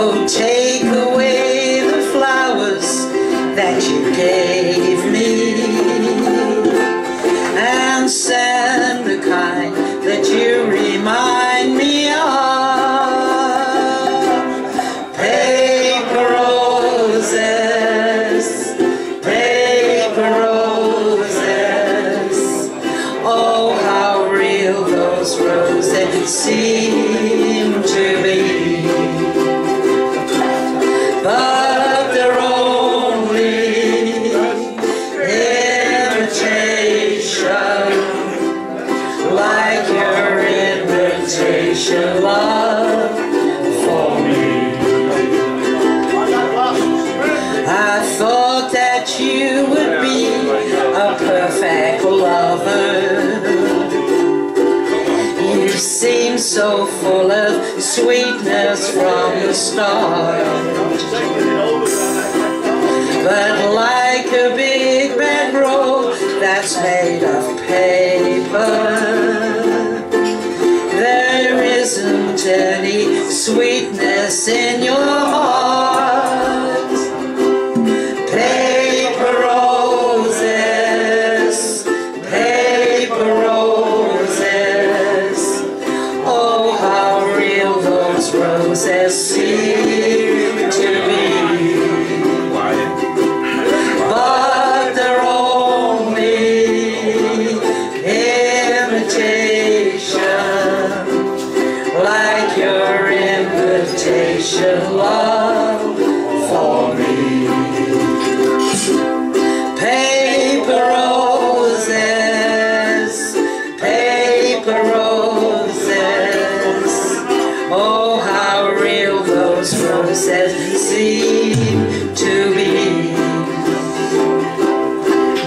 Take. love for me. I thought that you would be a perfect lover. You seem so full of sweetness from the start. But like a Señor.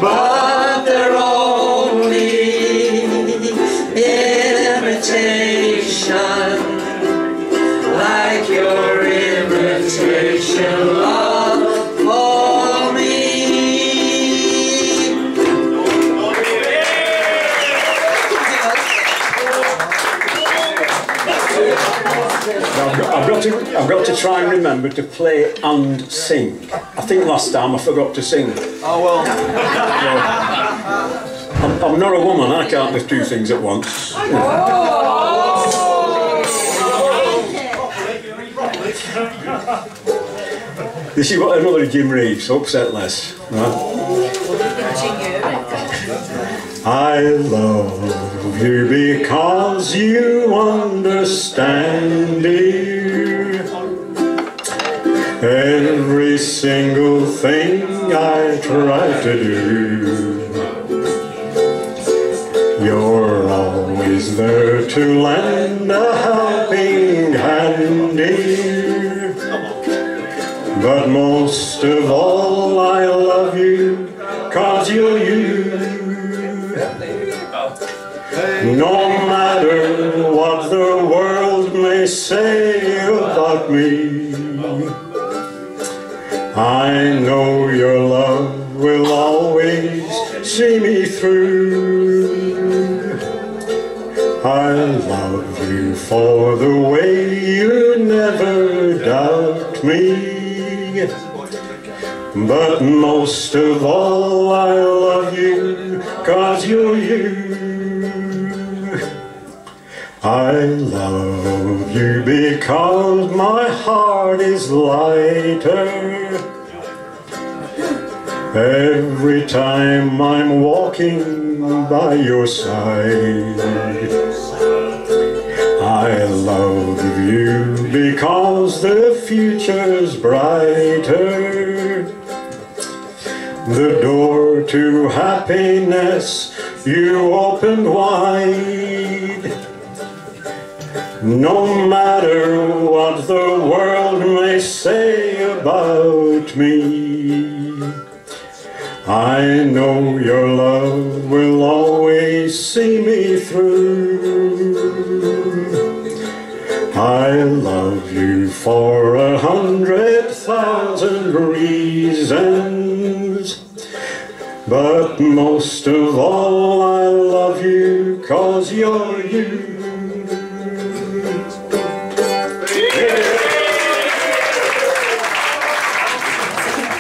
but they're only imitation, like your imitation love for me. I've got, to, I've got to try and remember to play and sing time I forgot to sing. Oh well. I'm, I'm, not a woman, I can't lift two things at once. This is what another Jim Reeves, upset less. Right? I love you because you understand it. Every single thing I try to do You're always there to lend a helping hand dear But most of all I love you cause you're you. No matter what the world may say about me I know your love will always see me through. I love you for the way you never doubt me. But most of all, I love you cause you're you. I love you because my heart is lighter. Every time I'm walking by your side. I love you because the future's brighter. The door to happiness you opened wide. No matter what the world may say about me, I know your love will always see me through. I love you for a hundred thousand reasons. But most of all I love you cause you're you.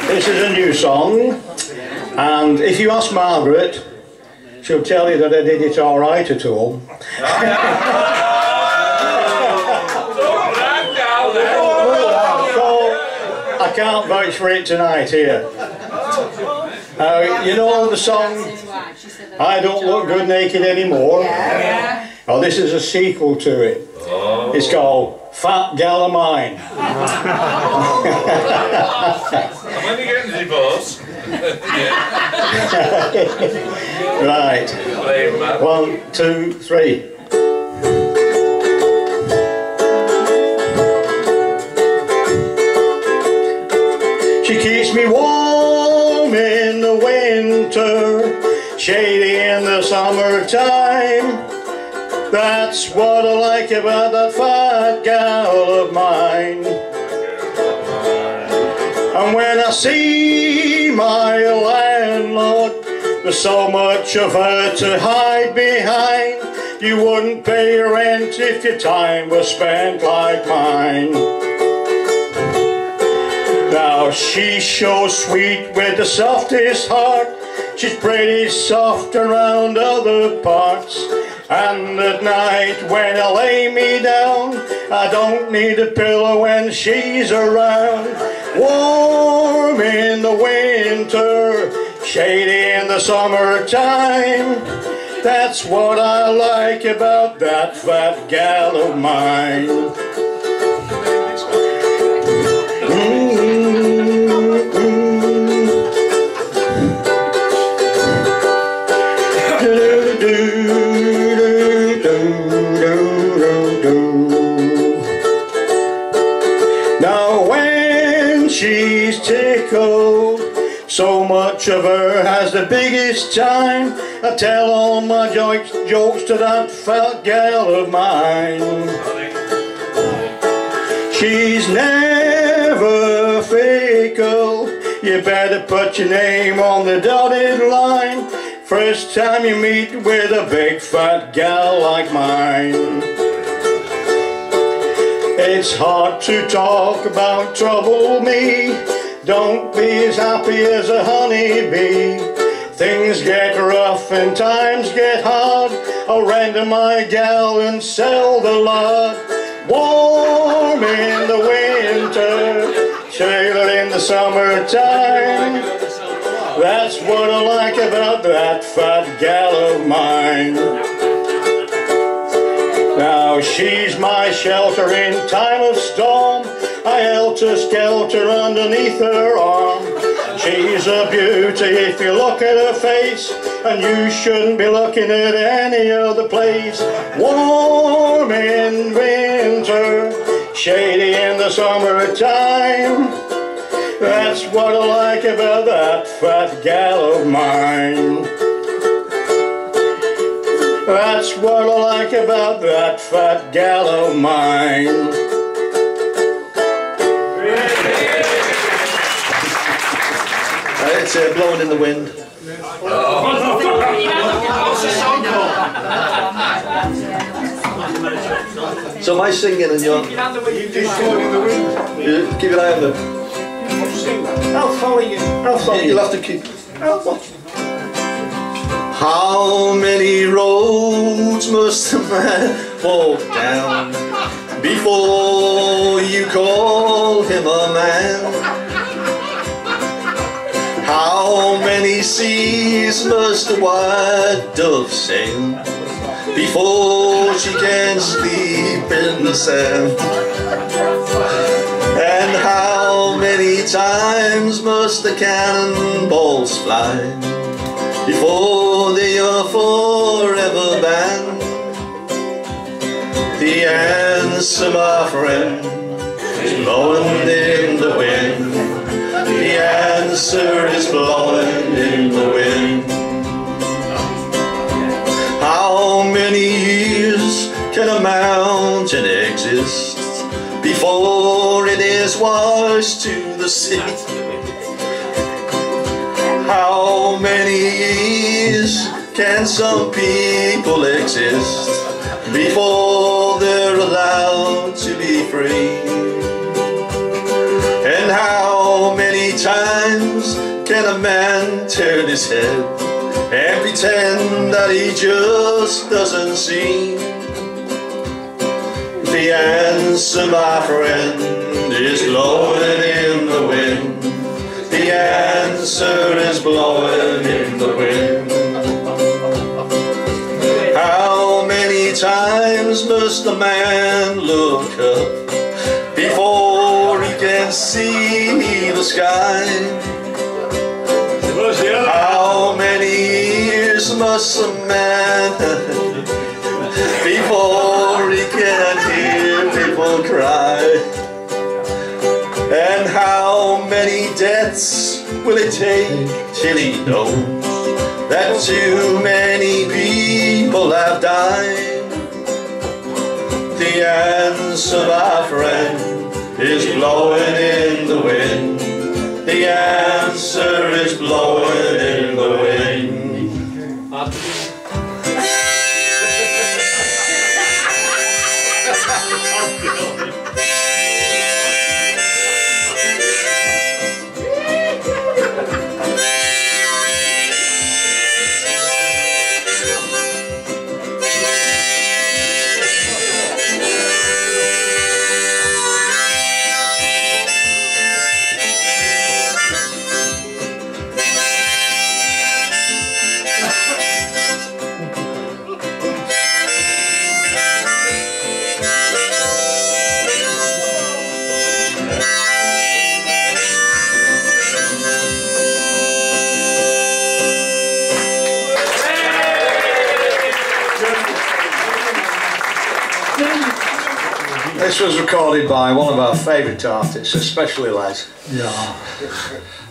This is a new song, and if you ask Margaret, she'll tell you that I did it all right at all. so I can't vouch for it tonight here. Uh, you know the song I Don't Look Good Naked Anymore? Well, this is a sequel to it. It's called Fat Gal of Mine. I'm only getting divorced. Right. One, two, three. She keeps me warm in the winter, shady in the summertime. That's what I like about that fat gal of mine. And when I see my landlord, there's so much of her to hide behind. You wouldn't pay your rent if your time was spent like mine. Now she's so sweet with the softest heart. She's pretty soft around other parts. And at night when I lay me down, I don't need a pillow when she's around. Warm in the winter, shady in the summertime. That's what I like about that fat gal of mine. She's tickled, so much of her has the biggest time. I tell all my jokes, jokes to that fat gal of mine. She's never fickle. You better put your name on the dotted line. First time you meet with a big fat gal like mine. It's hard to talk about trouble me. Don't be as happy as a honeybee. Things get rough and times get hard. I'll render my gal and sell the lot. Warm in the winter, sailor in the summertime. That's what I like about that fat gal of mine. Now she's my shelter in time of storm. I helter-skelter underneath her arm. She's a beauty if you look at her face, and you shouldn't be looking at any other place. Warm in winter, shady in the summertime. That's what I like about that fat gal of mine. That's what I like about that fat gal of mine. It's uh, blowing in the wind. So am I singing and you're You just go in the wind. keep an eye on them? I'll follow you. I'll follow You'll you. have to keep. I'll watch. How many roads must a man walk down before you call him a man? How many seas must a white dove sail before she can sleep in the sand? And how many times must the cannonballs fly before they are forever banned? The answer, my friend, is blowing in the wind. The answer is blowing in the wind. How many years can a mountain exist before it is washed to the sea? How many years can some people exist before they're allowed to be free? And how many times can a man turn his head and pretend that he just doesn't see? The answer, my friend, is wind. The answer is blowing in the wind. How many times must a man look up before he can see the sky? How many years must a man deaths will it take till he knows that too many people have died? The answer, my friend, is blowing in the wind. The answer is blowing in the wind. Was recorded by one of our favourite artists, especially Les, Yeah,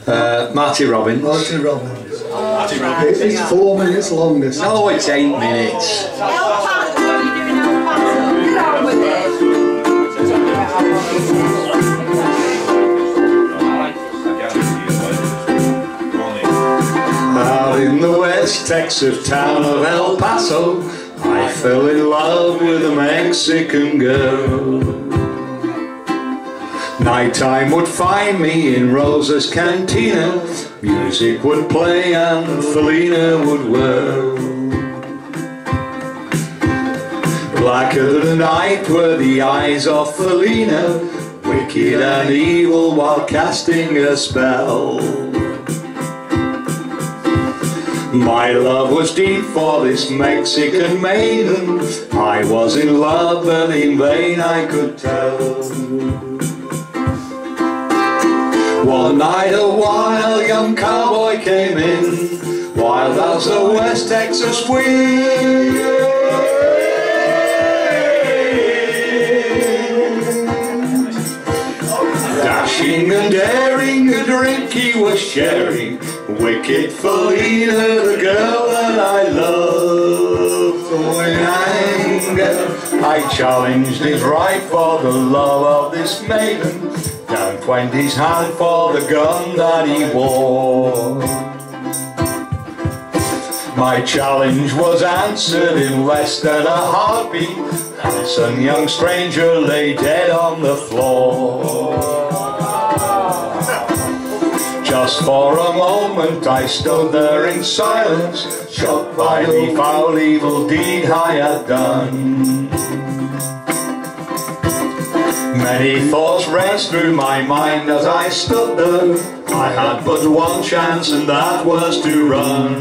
uh, Marty Robbins. Marty Robbins. It- It's four minutes long, this. No, it's eight minutes. El Paso, what are you doing El Paso? Get on with it. Out in the West Texas town of El Paso, I fell in love with a Mexican girl. Nighttime would find me in Rosa's cantina, music would play and Felina would whirl. Blacker than night were the eyes of Felina, wicked and evil while casting a spell. My love was deep for this Mexican maiden. I was in love, but in vain I could tell. One night a wild young cowboy came in, wild as a West Texas wind. Dashing and daring, a drink he was sharing. Wicked Felina, the girl that I loved. I challenged his right for the love of this maiden. Down twenty's hand for the gun that he wore. My challenge was answered in less than a heartbeat. And some young stranger lay dead on the floor. Just for a moment I stood there in silence, shocked by the foul evil deed I had done. Many thoughts raced through my mind as I stood there. I had but one chance and that was to run.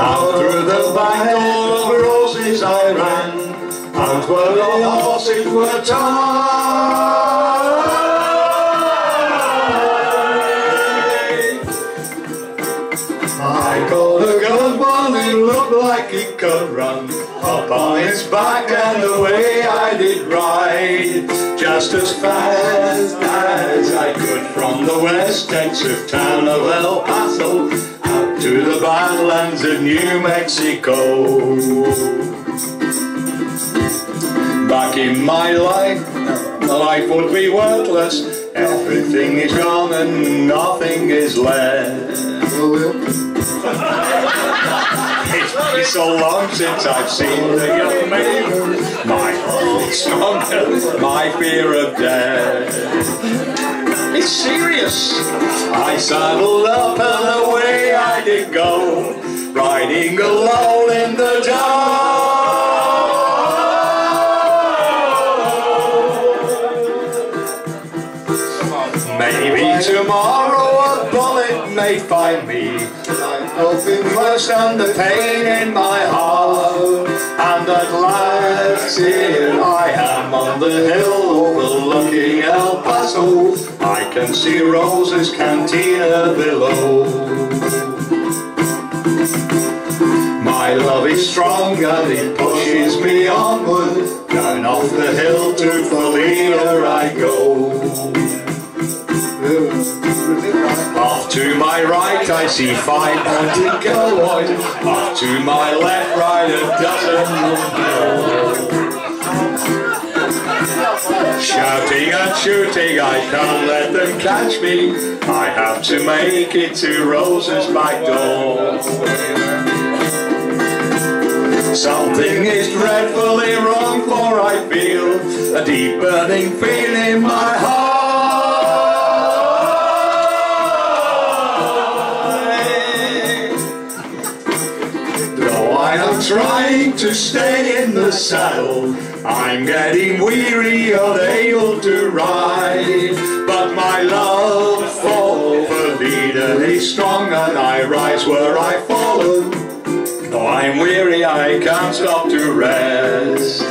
Out through the back door of Rosa's I ran, out where the horses were tied. Like it could run. Up on its back and away I did ride, just as fast as I could from the west Texas town of El Paso out to the badlands of New Mexico. Back in my life, my life would be worthless. Everything is gone and nothing is left. It's been so long since I've seen the young maiden. My heart is stronger, my fear of death. It's serious. I saddled up and away I did go, riding alone in the dark. Me. I'm hoping first and the pain in my heart. And at last here I am on the hill overlooking El Paso. I can see Rosa's cantina below. My love is strong and it pushes me onward. Down off the hill to Felina I go. Off to my right I see five pointed cowboys. Off to my left ride a dozen. Shouting and shooting, I can't let them catch me. I have to make it to Rosa's back door. Something is dreadfully wrong, for I feel a deep burning feeling in my heart. To stay in the saddle, I'm getting weary, unable to ride. But my love for the leader is strong, and I rise where I follow. Though I'm weary, I can't stop to rest.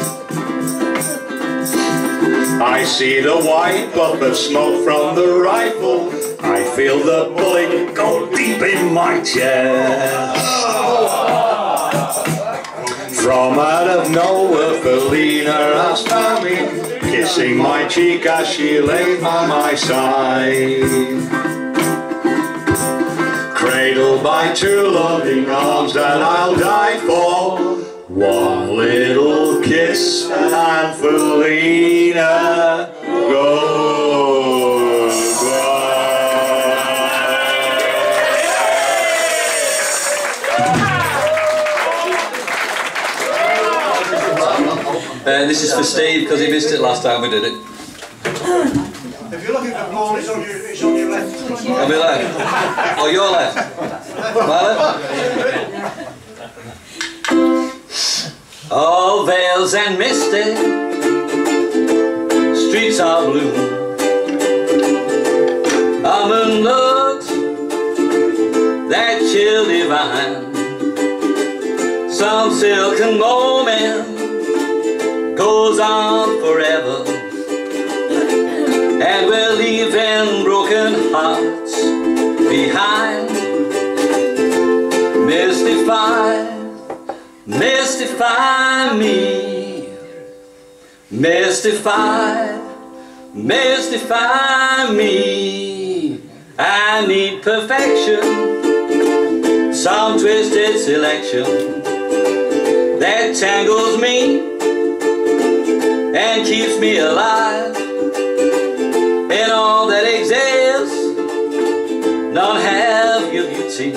I see the white puff of smoke from the rifle. I feel the bullet go deep in my chest. From out of nowhere, Felina found me, kissing my cheek as she lay by my side. Cradled by two loving arms that I'll die for. One little kiss and Felina Uh, this is for Steve because he missed it last time we did it. If you're looking for Paul, it's on your, it's on your left. On my left. Oh, your left. My left. All veils and misty, streets are blue. Almond looks that chill divine. Some silken moment goes on forever and we're leaving broken hearts behind. Mystify, mystify me. Mystify, mystify me. I need perfection, some twisted selection that tangles me and keeps me alive. In all that exists none have your beauty.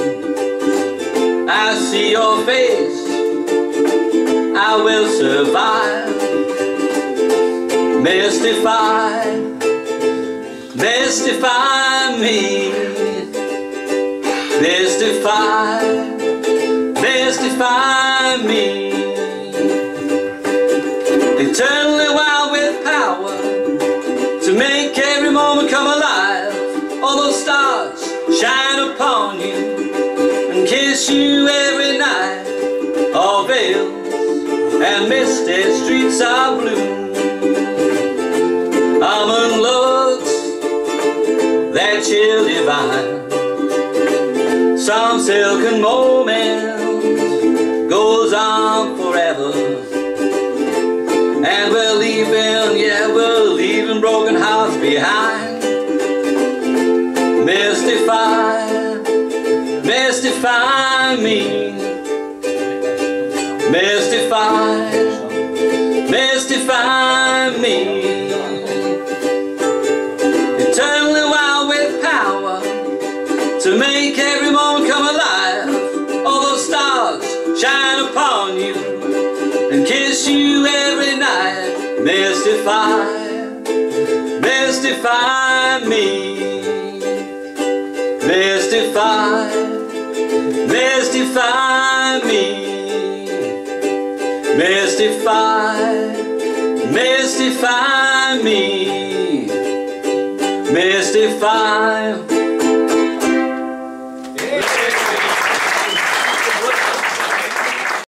I see your face I will survive. Mystified mystify me, mystify, mystify to make every moment come alive. All those stars shine upon you and kiss you every night. All veils and misty streets are blue. Almond looks that chill divine. Some silken moment goes on mystify me. Eternally wild with power to make every moment come alive. All those stars shine upon you and kiss you every night. Mystify